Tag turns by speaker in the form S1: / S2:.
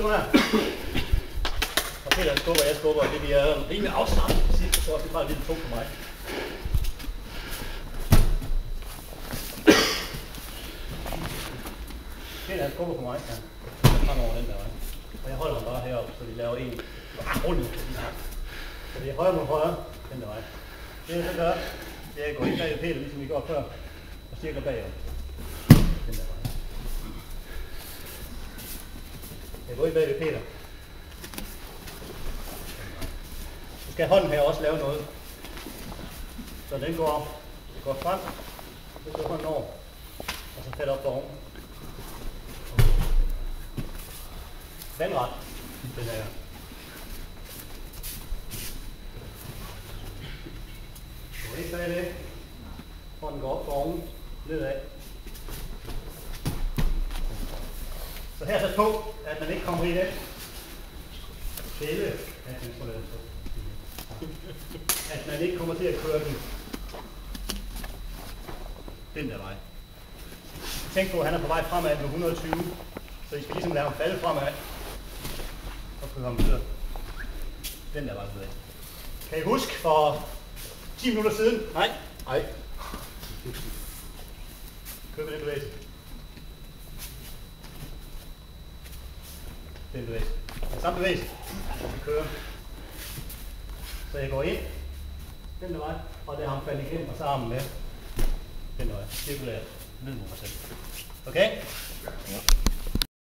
S1: Stå her. Og Peter skubber, jeg skubber, og det bliver rimelig afslappet til sidst, så det er bare lidt tungt for mig. Peter han skubber på mig, ja. Jeg kommer over den der vej. Og jeg holder ham bare heroppe, så vi laver en rundt. Så det er højre mod højre, den der vej. Det jeg så gør, det er at gå ind bag Peter, ligesom vi går før, og cirkler bagom. Den der vej. Gå i bag ved Peter. Så skal hånden her også lave noget. Så den går, går frem, så går hånden over, og så falder op på oven. Vandret, den er Gå ind bagved. Hånden går op på oven, nedad. Så på, at man ikke kommer i den fælde, at man får. At man ikke kommer til at køre den den der vej. Tænk på, at han er på vej fremad med 120, så I skal ligesom lade ham falde fremad og køre ham videre. Den der vej videre. Kan I huske for 10 minutter siden? Nej. Nej. Med den bevægelse. Den bevægelse. Samme bevægelse. Vi kører. Så jeg går ind. Den der vej. Og det har ham faldet igennem, og så armen med. Den der vej. Cirkulært. Ned mod mig selv. Okay?
S2: Ja.